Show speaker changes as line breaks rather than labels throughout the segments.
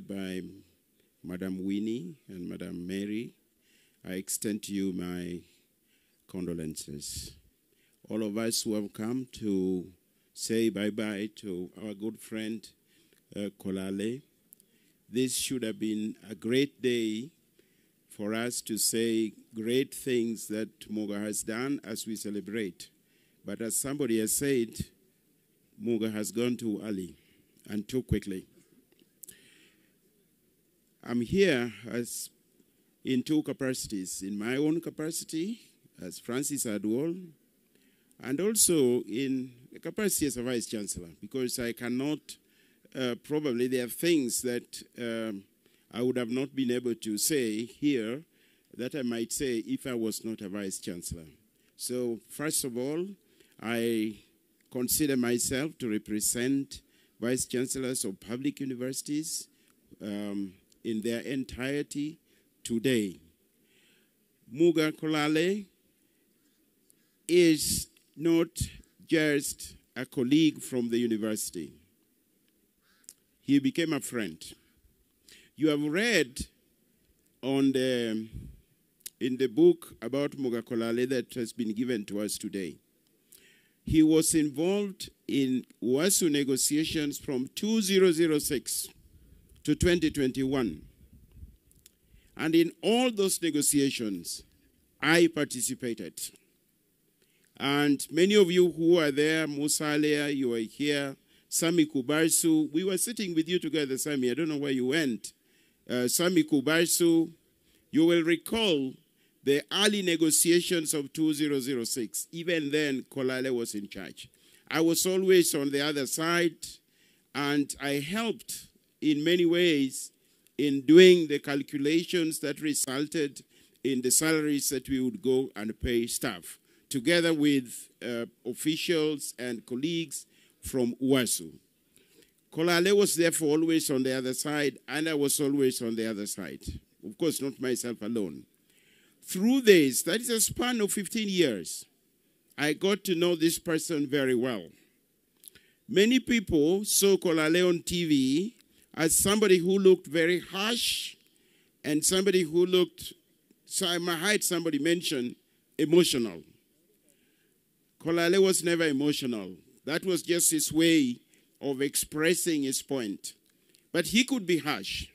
by Madam Winnie and Madam Mary, I extend to you my condolences. All of us who have come to say bye-bye to our good friend uh, Kolale, this should have been a great day for us to say great things that Muga has done as we celebrate. But as somebody has said, Muga has gone too early and too quickly. I'm here as in two capacities, in my own capacity as Francis Aduol, and also in the capacity as a Vice Chancellor, because I cannot, uh, probably there are things that um, I would have not been able to say here that I might say if I was not a Vice Chancellor. So first of all, I consider myself to represent Vice Chancellors of public universities um, in their entirety today. Muga Kolale is not just a colleague from the university. He became a friend. You have read on the, in the book about Muga Kolale that has been given to us today. He was involved in UASU negotiations from 2006 to 2021. And in all those negotiations, I participated. And many of you who are there, Musalia, you are here, Sami Kubarsu, we were sitting with you together, Sami. I don't know where you went. Uh, Sami Kubarsu, you will recall the early negotiations of 2006. Even then, Kolale was in charge. I was always on the other side, and I helped in many ways in doing the calculations that resulted in the salaries that we would go and pay staff, together with uh, officials and colleagues from UASU. Kolale was therefore always on the other side, and I was always on the other side. Of course, not myself alone. Through this, that is a span of 15 years, I got to know this person very well. Many people saw Kolale on TV as somebody who looked very harsh and somebody who looked, so I heard somebody mention, emotional. Kolale was never emotional. That was just his way of expressing his point. But he could be harsh.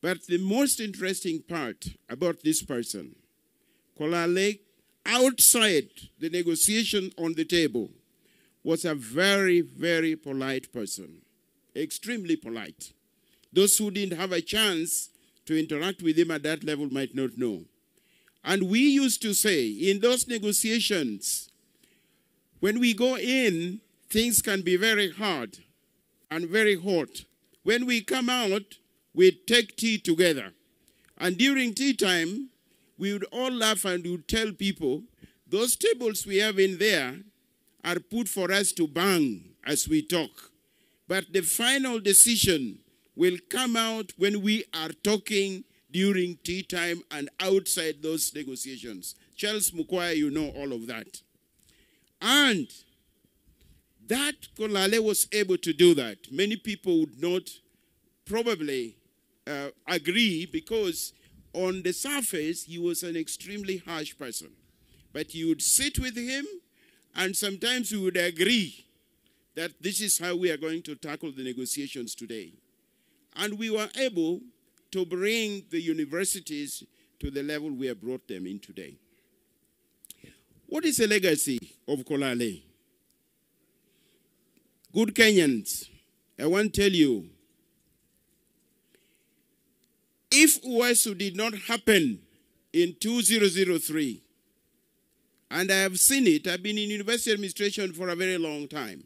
But the most interesting part about this person, Kolale, outside the negotiation on the table, was a very, very polite person, extremely polite. Those who didn't have a chance to interact with him at that level might not know. And we used to say in those negotiations, when we go in, things can be very hard and very hot. When we come out, we take tea together. And during tea time, we would all laugh and we would tell people, those tables we have in there are put for us to bang as we talk. But the final decision will come out when we are talking during tea time and outside those negotiations. Charles Mukwaya, you know all of that. And that Kolale was able to do that. Many people would not probably uh, agree because on the surface, he was an extremely harsh person. But you would sit with him, and sometimes we would agree that this is how we are going to tackle the negotiations today. And we were able to bring the universities to the level we have brought them in today. What is the legacy of Kolale? Good Kenyans, I want to tell you, if UASU did not happen in 2003, and I have seen it, I've been in university administration for a very long time.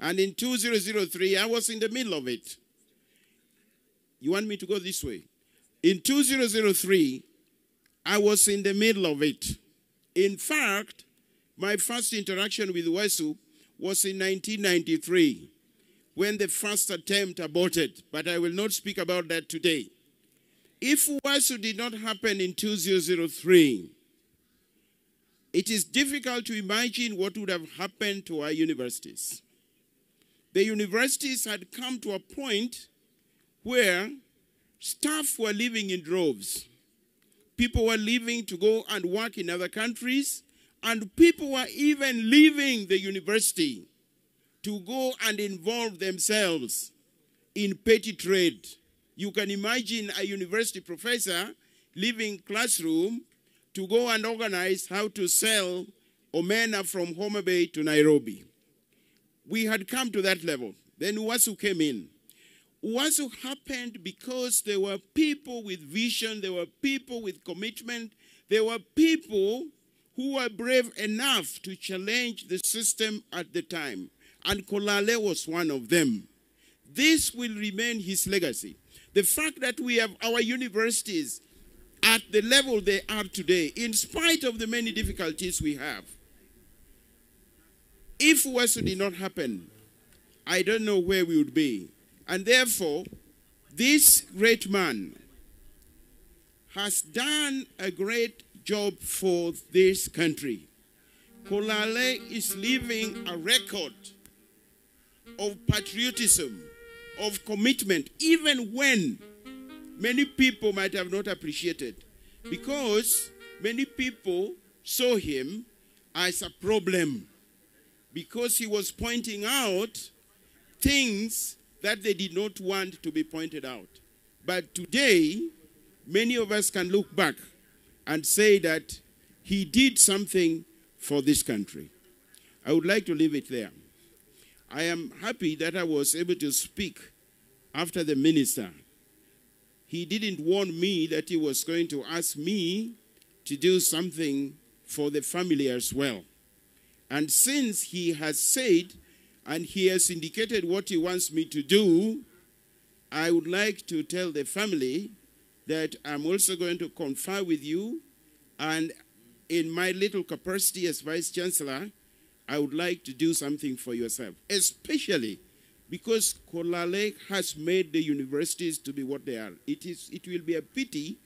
And in 2003, I was in the middle of it. You want me to go this way? In 2003, I was in the middle of it. In fact, my first interaction with UASU was in 1993 when the first attempt aborted, but I will not speak about that today. If UASU did not happen in 2003, it is difficult to imagine what would have happened to our universities. The universities had come to a point where staff were leaving in droves. People were leaving to go and work in other countries, and people were even leaving the university to go and involve themselves in petty trade. You can imagine a university professor leaving classroom to go and organize how to sell omena from Homa Bay to Nairobi. We had come to that level. Then UASU came in. UASU happened because there were people with vision, there were people with commitment, there were people who were brave enough to challenge the system at the time. And Kolale was one of them. This will remain his legacy. The fact that we have our universities at the level they are today, in spite of the many difficulties we have, if UASU did not happen, I don't know where we would be. And therefore, this great man has done a great job for this country. Kolale is leaving a record of patriotism, of commitment, even when many people might have not appreciated, because many people saw him as a problem, because he was pointing out things that they did not want to be pointed out. But today, many of us can look back and say that he did something for this country. I would like to leave it there. I am happy that I was able to speak after the minister. He didn't warn me that he was going to ask me to do something for the family as well. And since he has said and he has indicated what he wants me to do, I would like to tell the family that I'm also going to confer with you and in my little capacity as Vice Chancellor, I would like to do something for yourself, especially because Kola Kolale has made the universities to be what they are. It, is, it will be a pity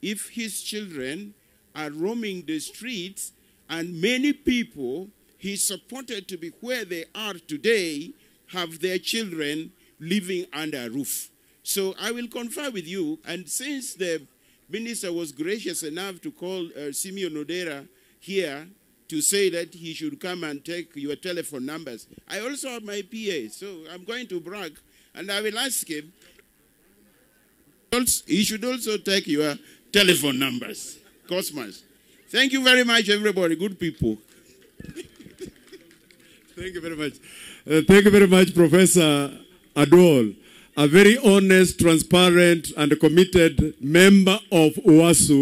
if his children are roaming the streets and many people he supported to be where they are today have their children living under a roof. So I will confer with you, and since the minister was gracious enough to call uh, Simeon Odera here to say that he should come and take your telephone numbers. I also have my PA, so I'm going to brag, and I will ask him. He should also take your telephone numbers. Cosmos. Thank you very much, everybody. Good people.
Thank you very much. Uh, thank you very much, Professor Aduol. A very honest, transparent, and committed member of UASU.